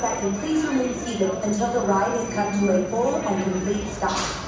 that can please remain seated until the ride has come to a full and complete stop.